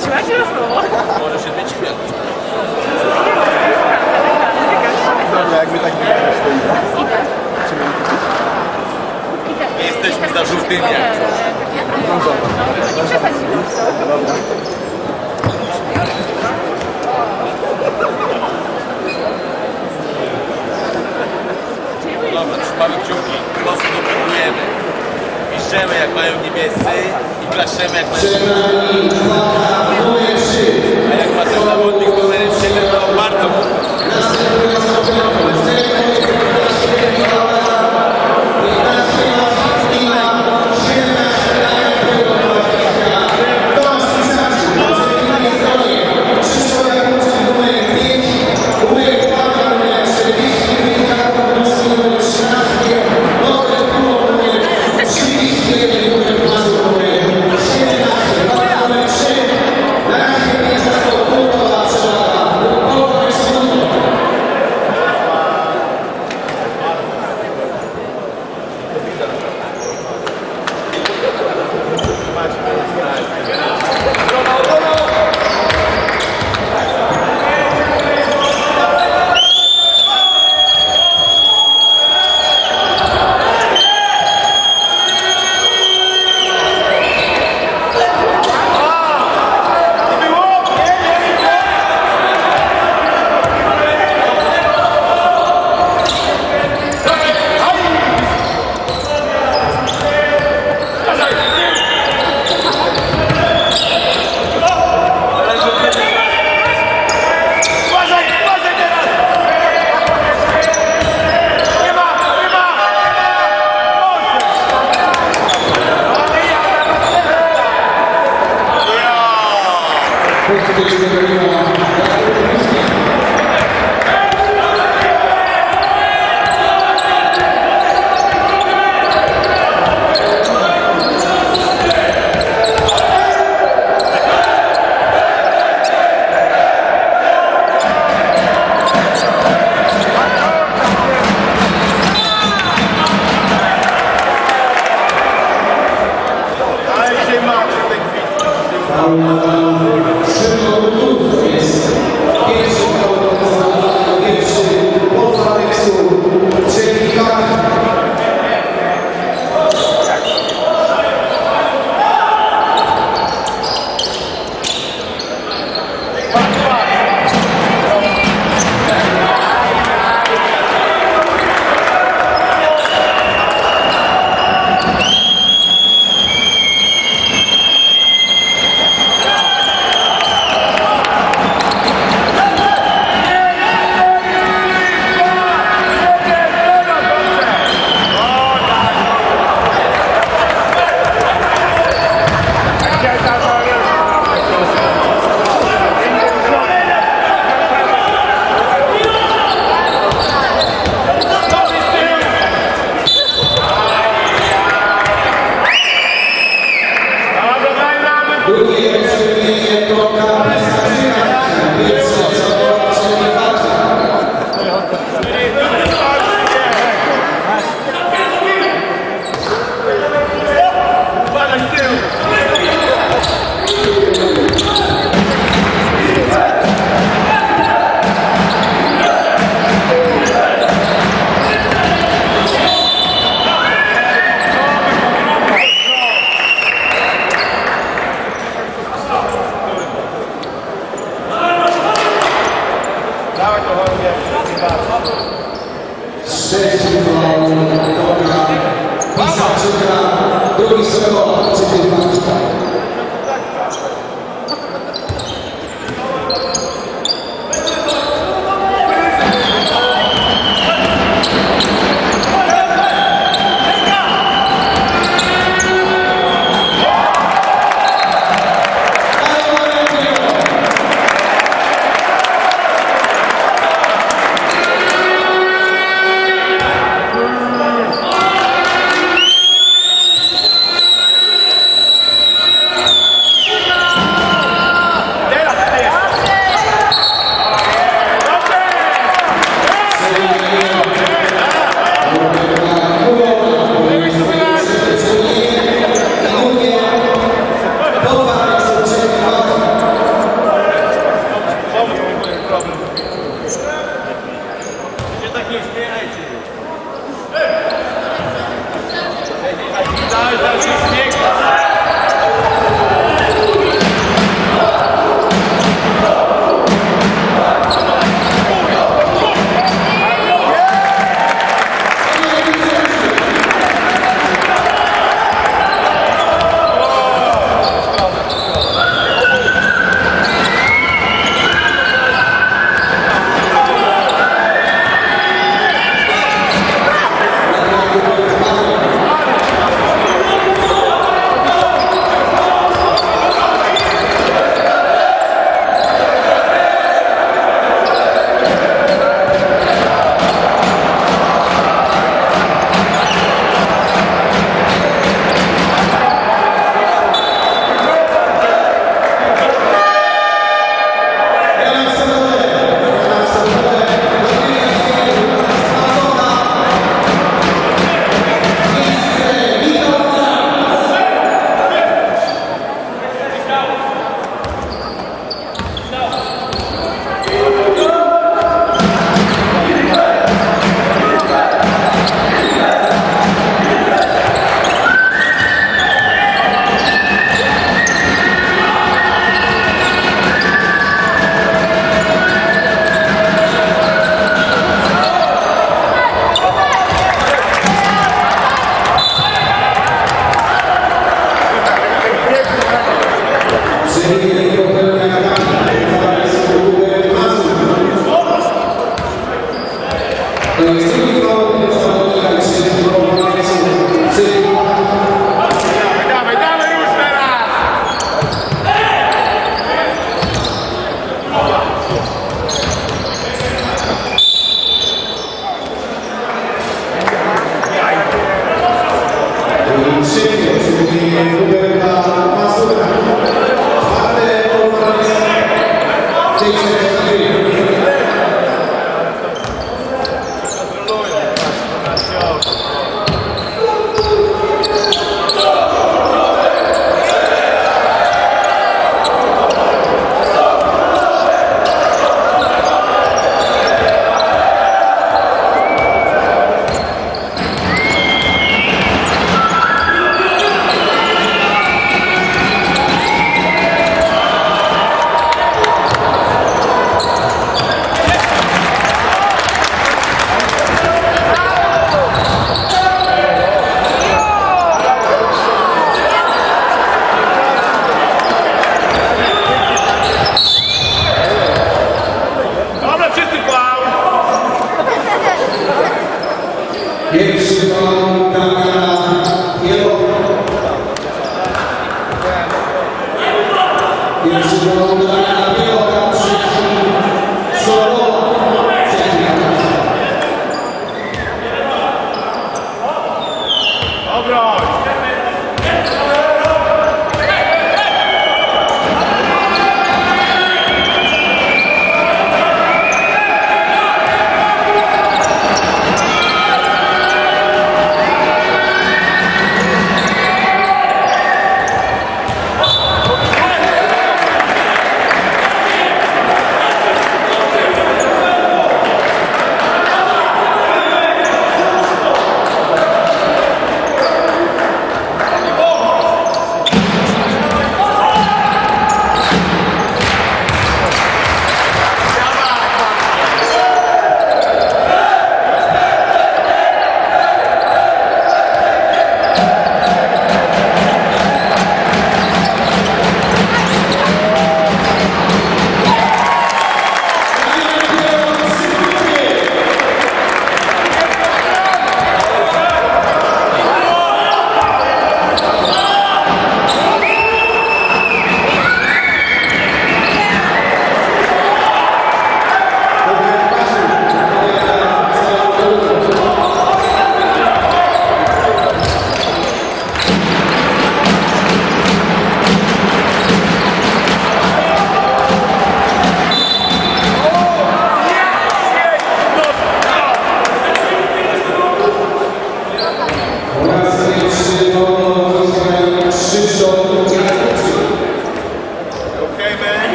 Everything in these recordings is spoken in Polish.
Trzymajcie na słowo. może się być chwilę. My jesteśmy za żółtymi jak coś. Dobra, trzymamy kciuki, mocno dopingujemy. Piszemy jak mają niebiescy i klaszemy jak mają Przed nami walka numer 3. A jak ma ten zawodnik numer 7, to bardzo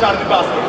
Charlie Basket.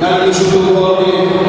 Carlos Júlio Lopes.